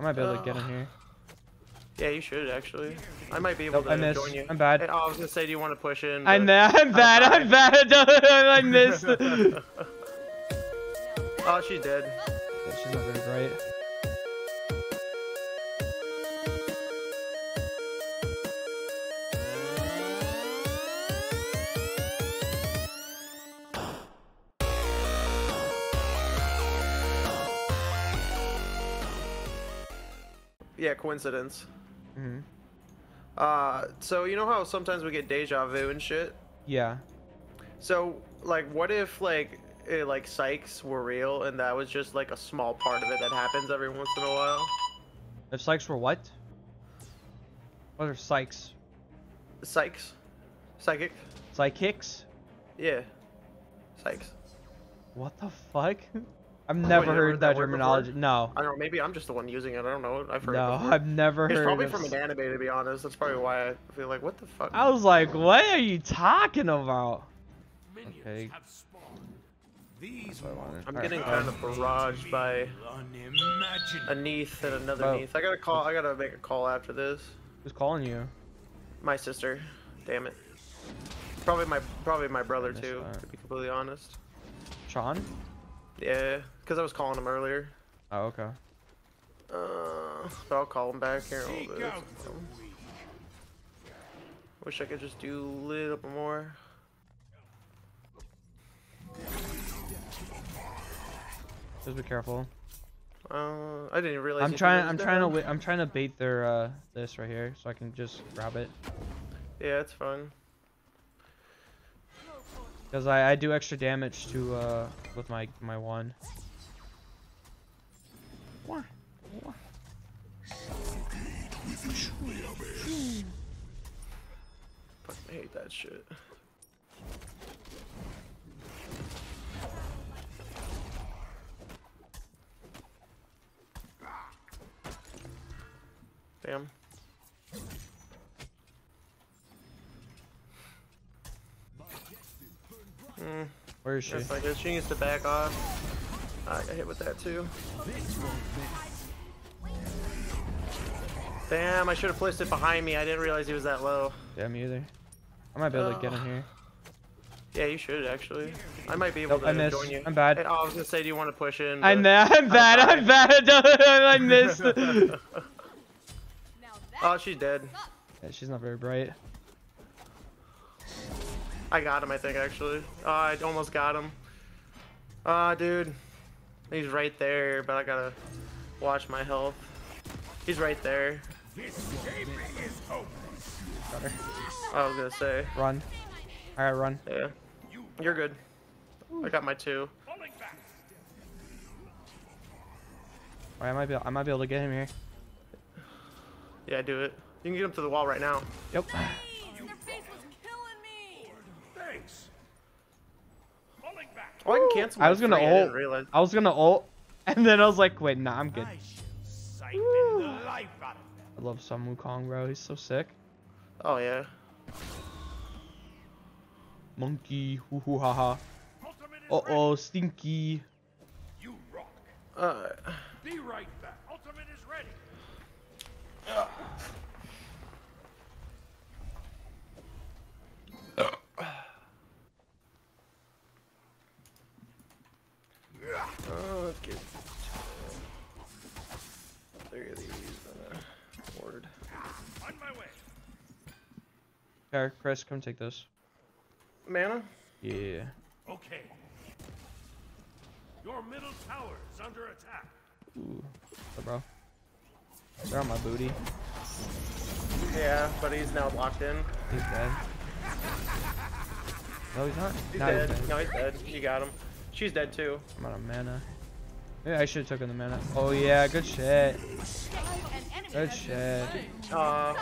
I might be able to get in here. Yeah, you should actually. I might be able Nope, I to missed. join you. I'm bad. Hey, oh, I was gonna say, do you want to push in? I'm but- bad. I'm bad. I'm bad. I missed. yeah, oh, she's dead. she's not very bright. Coincidence. hmm Uh, so you know how sometimes we get deja vu and shit. Yeah. So like, what if like, eh, like Sykes were real and that was just like a small part of it that happens every once in a while? If Sykes were what? What are Sykes? Sykes, psychic. Psychics? Yeah, Sykes. What the fuck? I've never never heard heard that that word terminology. No. I don't know. Maybe I'm just the one using it. I don't know. I've heard. No, it. I've never It's heard probably of from an anime, to be honest. That's probably why I feel like, what the fuck? I was like, what are you talking about? Okay. have. These I wanted. I'm Alright, getting um, kind of barraged by a unimaginable. Neith and another Bro. Neith. I gotta call. I gotta make a call after this. Who's calling you? My sister. Damn it. Probably my probably my brother too. that. To be completely honest. Sean? Yeah, because I was calling him earlier. Oh, okay. Uh, but I'll call him back here in a little bit. out the weak. Wish I could just do a little bit more. Just be careful. Uh, I didn't realize. I'm trying. I'm trying to. I'm trying to bait their uh this right here, so I can just grab it. Yeah, it's fun. Cause I I do extra damage to uh with my my one. What? Fucking hate that shit. Damn. Is she? That's not good. She needs to back off. I got hit with that too. Damn, I should have placed it behind me. I didn't realize he was that low. Yeah, me either. I might be able to get in here. Yeah, you should actually. I might be able Nope, to I missed. join you. I'm bad. Hey, oh, I was gonna say, do you want to push in? I'm bad. I'm bad. I'm bad. I missed. oh, she's dead. yeah, she's not very bright. I got him, I think, actually. Oh, I almost got him. Ah, dude. He's right there, but I gotta watch my health. He's right there. I was gonna say. Run. All right, run. Yeah. You're good. I got my two. All right, I might be. I might be able to get him here. Yeah, do it. You can get him to the wall right now. Yep. Oh, I can cancel. I was gonna three, I ult. I was gonna ult, and then I was like, wait, nah, I'm good. I the life out of I love Sun Wukong, bro. He's so sick. Oh yeah. Monkey, hoo hoo ha ha. Uh oh, stinky. You rock. Uh, Be right back. Ultimate is ready. Okay. Three of these on a uh, board. On my way. Here, Chris, come take this. Mana? Yeah. Okay. Your middle tower is under attack. Ooh. So, bro. They're on my booty. Yeah, but he's now locked in. He's dead. No, he's not. He's Nah, dead. he's dead. No, he's dead. You got him. She's dead too. I'm out of mana. Yeah, I should have taken the mana. Oh yeah, good shit. Good shit. Uh,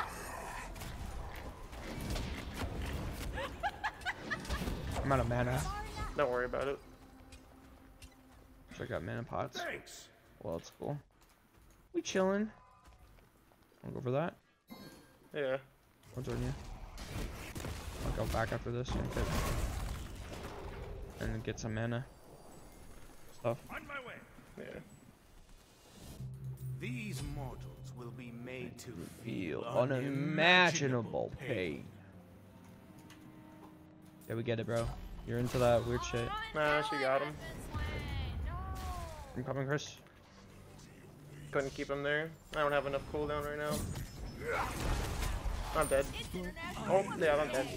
I'm out of mana. don't worry about it. So I got mana pots. Thanks. Well, it's cool. We chilling. I'll go for that? Yeah. I'll join you. I'll go back after this and get, and get some mana stuff. On my way. Yeah. These mortals will be made to Feel feel unimaginable pain. Yeah, we get it, bro. You're into that weird shit. Nah, she got him. I'm coming, Chris. Couldn't keep him there. I don't have enough cooldown right now. I'm dead. Oh, yeah, I'm dead.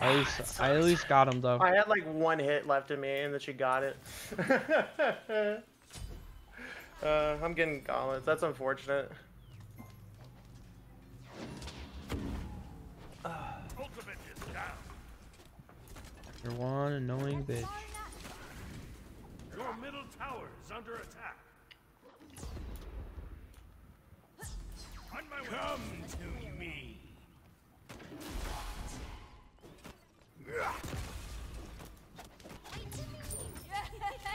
At least, I at least got him though. I had like one hit left in me, and then she got it. uh, I'm getting gauntlets. That's unfortunate. Ultimate. You're one annoying bitch. Your middle tower is under attack. On my way. Come to me.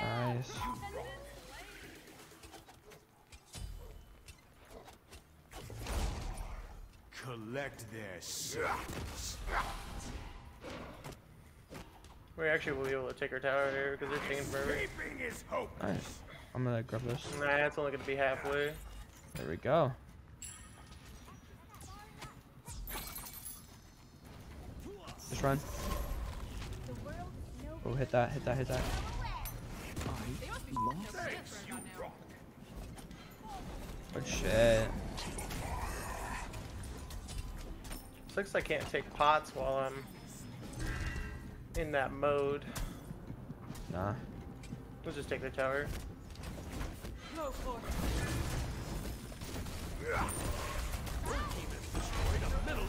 Nice. Collect their souls. We actually will be able to take our tower here because they're taking forever. Escaping. Nice. I'm gonna grab this. Nah, it's only gonna be halfway. There we go. Just run. Oh, hit that, hit that, hit that. Oh shit. Looks like I can't take pots while I'm in that mode. Nah. Let's just take the tower. Go for it. Middle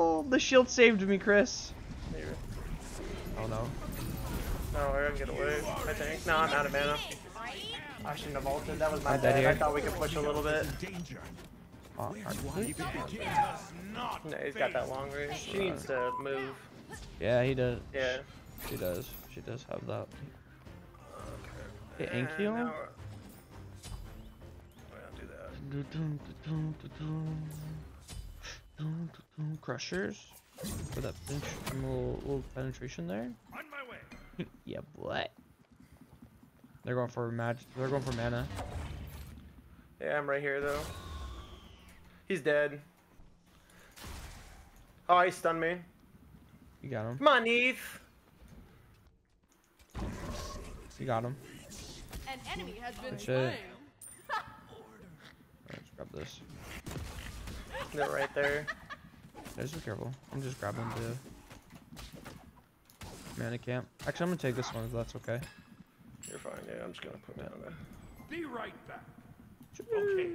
enemy The shield saved me, Chris. Here. Oh no. No, we're gonna get away. I think. No, I'm out of mana. I shouldn't have ulted. That was my I'm dead bad. I thought we could push a little bit. Oh, alright. Not No, he's got that long range. She needs to move. yeah, he does. Yeah. She does. She does have that. Hey, And Anki now on? we're- we're gonna do that. Crushers for that pinch, little, little penetration there. On my way. yeah, what? They're going for mag. They're going for mana. Yeah, I'm right here though. He's dead. Oh, he stunned me. You got him. Come on, Eve. You got him. An enemy has been Good shit. slain. Alright, let's grab this. They're right there. Guys, be careful. I'm just grabbing the mana camp. Actually, I'm gonna take this one if that's okay. You're fine, yeah. I'm just gonna put down there. Be right back. Okay.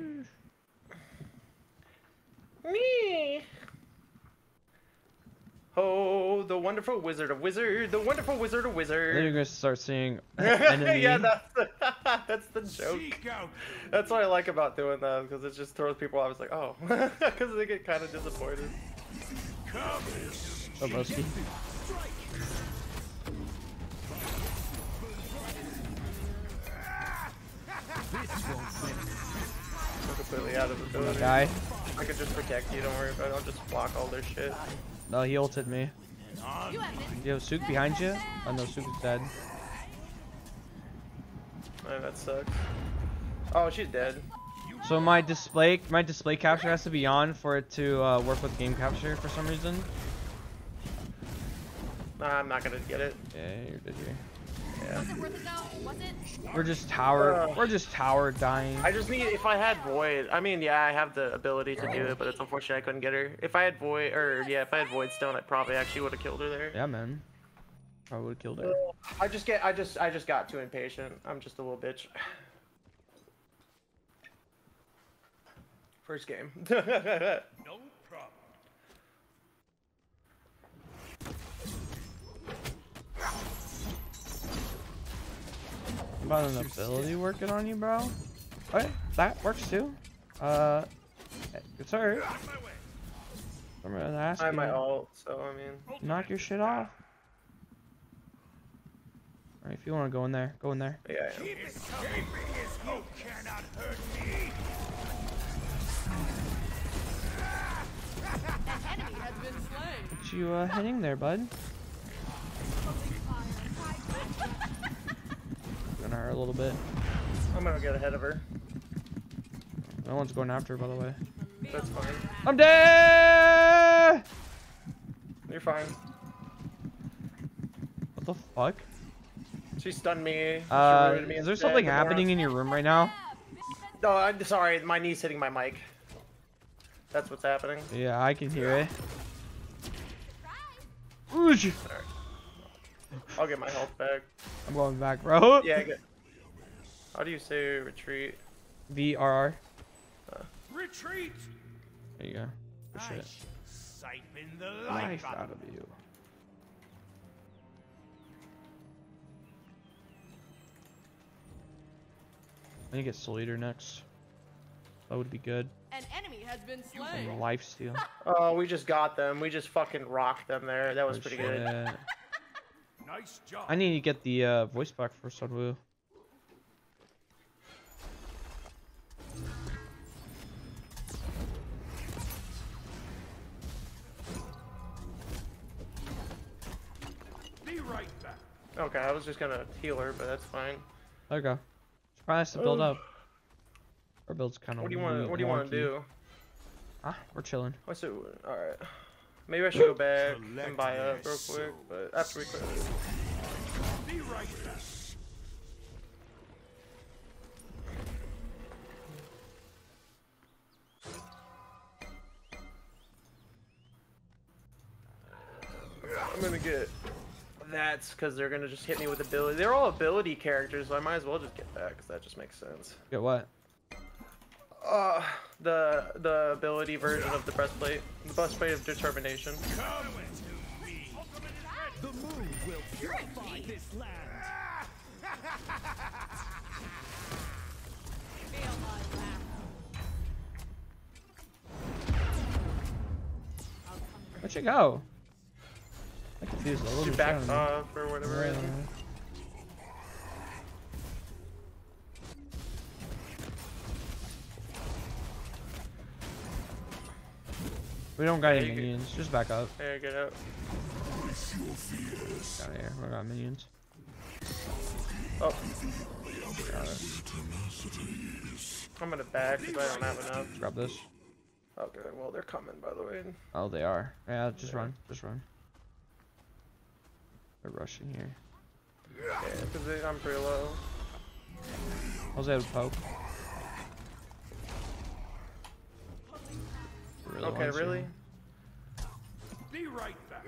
Me. Oh, the wonderful wizard of wizard, the wonderful wizard of Then wizard. you're gonna start seeing enemy. yeah, that's the, that's the joke. That's what I like about doing that because it just throws people off. It's like, oh, because they get kind of disappointed. Come. Oh, Broski. I'm completely out of the building. Guy. I could just protect you. Don't worry about it. I'll just block all their shit. No, he ulted me. You have been You have Sook behind you? Oh no, Sook is dead. Man, that sucks. Oh, she's dead. So my display, my display capture has to be on for it to uh, work with game capture for some reason. Nah, I'm not gonna get it. Yeah, you're good here. Yeah. was it worth it though? Was it? We're just tower. Ugh. We're just tower dying. I just need if I had void. I mean, yeah, I have the ability to do it, but it's unfortunate I couldn't get her. If I had void, or yeah, if I had void stone, I probably actually would have killed her there. Yeah, man. I would have killed her. Uh, I just get, I just, I just got too impatient. I'm just a little bitch. First game. No problem. About an ability working on you, bro. Okay, that works too. Uh, good sir. On. I'm gonna ask I have my you, ult, so I mean, knock your shit off. Alright, if you want to go in there, go in there. yeah. I am. Escaping is hope. Cannot hurt me. An enemy has been slain. What you uh, hitting there, bud? her a little bit. I'm gonna get ahead of her. No one's going after her, by the way. That's fine. I'm dead! You're fine. What the fuck? She stunned me. She Uh, me is there something but we're on- happening in your room right now? No, I'm sorry. My knee's hitting my mic. That's what's happening. Yeah, I can hear it. Oosh. I'll get my health back. I'm going back, bro. Yeah, good. How do you say retreat? VRR. Uh. Retreat! There you go. Good I shit. siphon the Life life out of you. I think it's Soul Eater next. That would be good. An enemy has been And slain. life steal. Oh, we just got them. We just fucking rocked them there. That was Oh, pretty good. shit. Nice job. I need to get the uh, voice back for Sunwoo. Be right back. Okay, I was just gonna heal her, but that's fine. Okay. you go. She probably has to build up. Our build's kind of. What do you want? What do you want to do? Ah, we're chilling. What's it? All right. Maybe I should go back and buy up real quick, but after we clear this. Be right back. I'm gonna get that's because they're gonna just hit me with ability. They're all ability characters, so I might as well just get that because that just makes sense. Get what? Uh, the the ability version of the breastplate, the breastplate of determination. Come to me. The moon will purify this land. Feel my. Where'd you go? I confused a little She bit. backed off or whatever. Right. We don't got any Yeah, minions. Just back up. Hey, get out. Out of here. We got minions. Oh. Got it. I'm gonna back because I don't have enough. Grab this. Okay, well they're coming by the way. Oh, they are. Yeah, just run. Just run. They're rushing here. Yeah, because I'm pretty low. How's that poke? Really Okay, wants you. really? Be right back.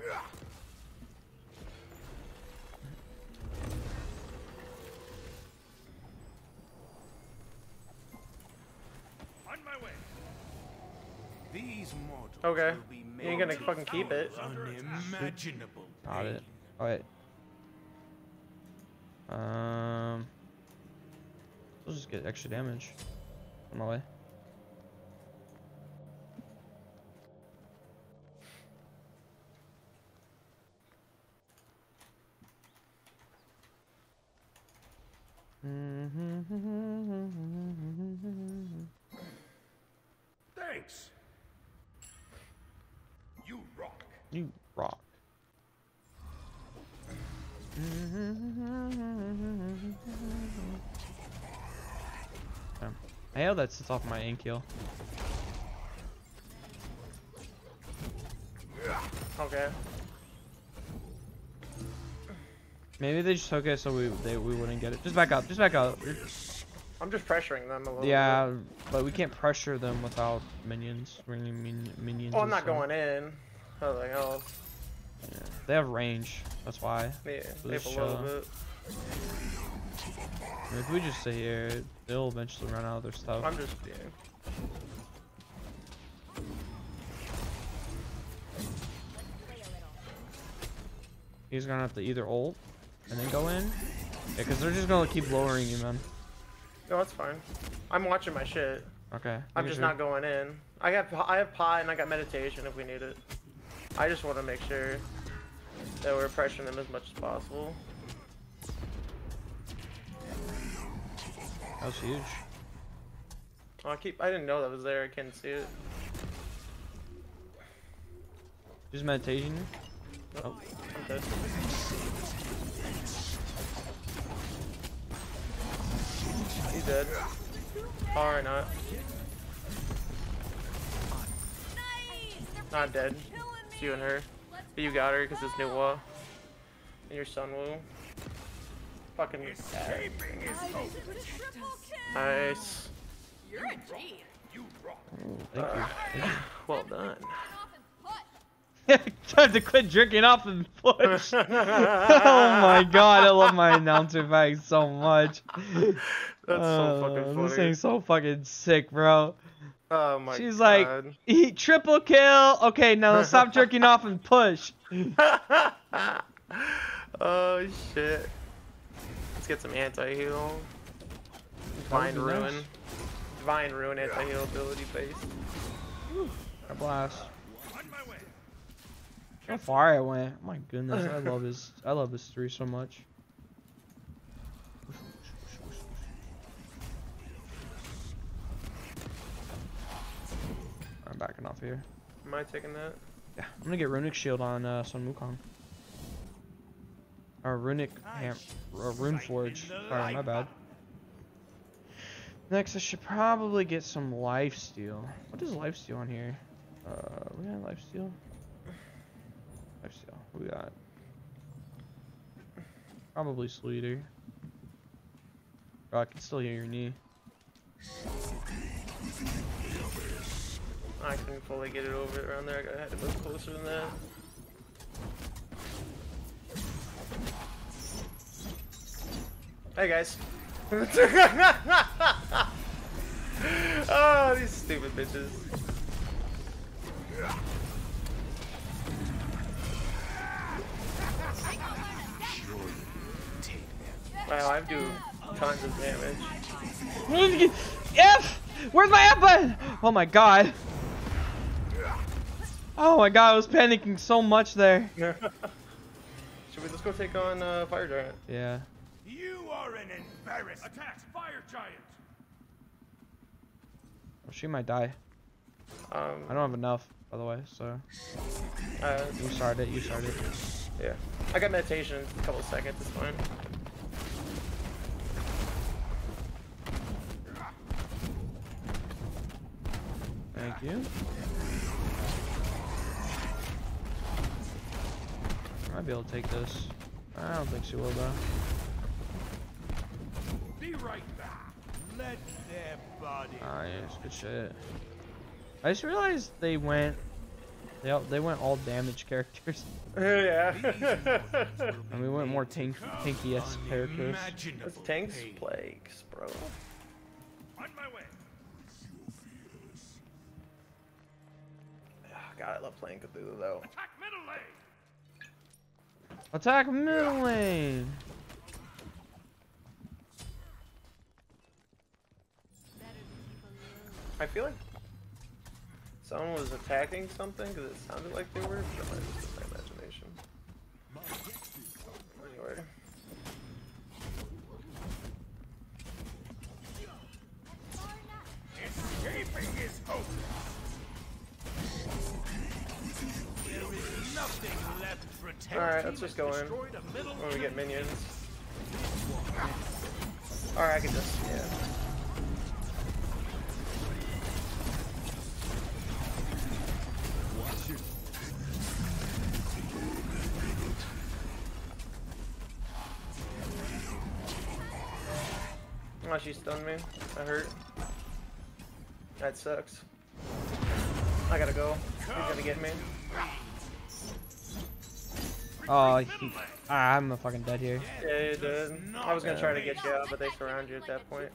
On my way. These mortals Okay. will be You ain't gonna fucking keep it. unimaginable. Got it. pain. Oh. Um. We'll just get extra damage. On my way. Thanks. You rock. You rock. Um, I know that sits off my ink heal. Okay. Maybe they just took it so we they we wouldn't get it. Just back up. Just back up. I'm just pressuring them a little Yeah, but we can't pressure them without minions. Bringing min minions. Oh, I'm not going in. Nothing else. Yeah. They have range. That's why. Yeah, So they have a little bit. If we just sit here, they'll eventually run out of their stuff. I'm just, yeah. He's gonna have to either ult and then go in. Yeah, because they're just gonna keep lowering you, man. No, that's fine. I'm watching my shit. Okay. I'm just sure. not going in. I have I have pot and I got meditation if we need it. I just want to make sure that we're pressuring them as much as possible. That was huge. Oh, I keep. I didn't know that was there. I couldn't see it. Just meditation. Nope. Oh. I'm dead. Or not. Not dead. It's you and her. But you got her because it's Nu Wa. And your son Wu. Fucking bad. Escaping is. Nice. You're a G. You rock. Thank you. You. Well done. Time to quit drinking off and push. oh my god, I love my announcer bag so much. That's so fucking Uh, funny. This thing's so fucking sick, bro. Oh my She's god. like, eat triple kill. Okay, now stop jerking off and push. oh shit. Let's get some anti-heal. Divine That would be Ruin. nice. Divine Ruin anti-heal ability base. A blast. On my way. How far I went. My goodness, I love this. I love this three so much. I'm backing off here. Am I taking that? Yeah, I'm gonna get runic shield on uh, Sun Wukong. Or runic ham, or rune forge. Sorry, my bad. Next, I should probably get some life steal. What is life steal on here? Uh, we got life steal. Life steal. We got probably Sleater. Oh, I can still hear your knee. I couldn't fully get it over around there. I had to move closer than that. Hey guys. oh, these stupid bitches. Wow, I'm doing tons of damage. F! Where's my F button? Oh my god. Oh my god, I was panicking so much there. Should we just go take on uh, Fire Giant? Yeah. You are an embarrassment. Attack, fire giant. Oh, she might die. Um, I don't have enough, by the way, so. uh, You started, you started. yeah. I got meditation a couple seconds, it's fine. Thank you. Be able to take this. I don't think she will, though. Be right back. Let their body. Ah, yes, good shit. I just realized they went. They, all- they went all damage characters. yeah. And we went more tank, tanky-esque characters. Unimaginable That's tanks pain. plagues, bro. On my way. Ah, God, I love playing Cthulhu though. Attack middle lane. Attack middle lane! I feel like someone was attacking something because it sounded like they were. Alright, let's just go in. When we get minions. Alright, I can just yeah. Oh, she stunned me. That hurt. That sucks. I gotta go. He's gonna get me. Oh, he, ah, I'm a fucking dead here. Yeah, you did. I was gonna try to get you out, but they surround you at that point.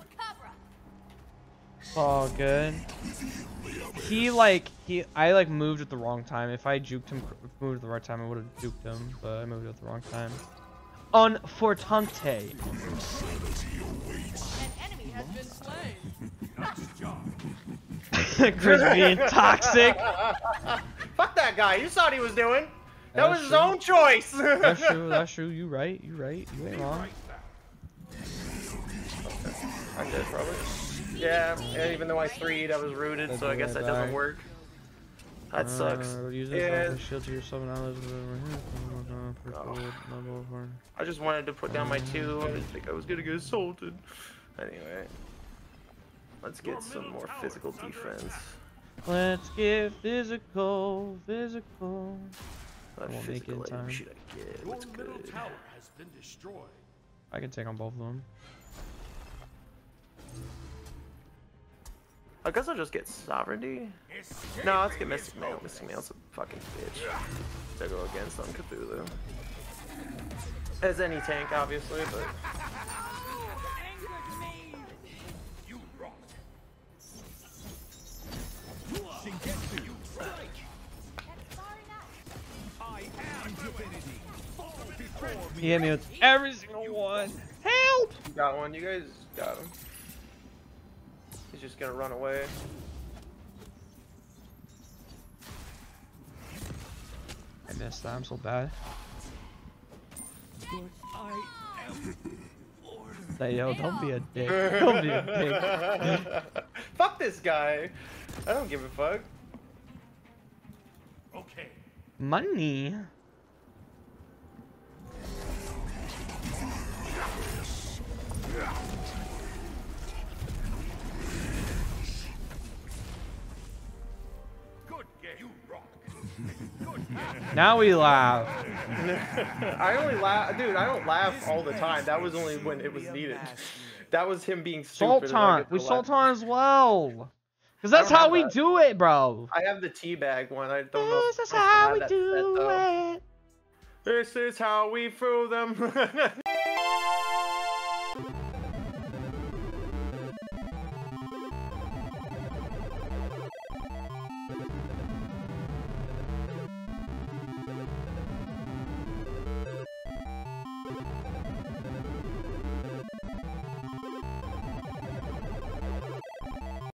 Oh, good. He like he I like moved at the wrong time. If I juked him, moved at the right time, I would have juked him. But I moved at the wrong time. Unfortunate. An enemy has been slain. Chris being toxic. Fuck that guy. You saw what he was doing. That That's was his true. own choice. That's true. That's true. You right. You right. You ain't wrong. I'm dead, probably. Yeah, and even though I threed, I was rooted, That's so I guess way that doesn't back. work. That sucks. Uh, Yeah. shield to yourself and. Oh. I just wanted to put down my two. I didn't think I was gonna get assaulted. Anyway. Let's get some more physical defense. Let's get physical, physical. What won't make it in physical item time. should I get? Your What's middle good? tower has been destroyed. I can take on both of them. I guess I'll just get sovereignty. No, let's get Mystic Mail. Mystic Mail's a fucking bitch to go against on Cthulhu. As any tank, obviously, but He hit me with every single one. Help! you got one. You guys got him. He's just gonna run away. I missed that. I'm so bad. But I am Say, yo, don't be a dick. Don't be a dick. fuck this guy. I don't give a fuck. Okay. Money. Now we laugh. I only laugh, dude. I don't laugh all the time. That was only when it was needed. That was him being stupid. Sultan. We. Sultan as well. Cause that's how we that. do it, bro. I have the teabag one. I don't know. This is I'm supposed to how we do it. This is how we throw them.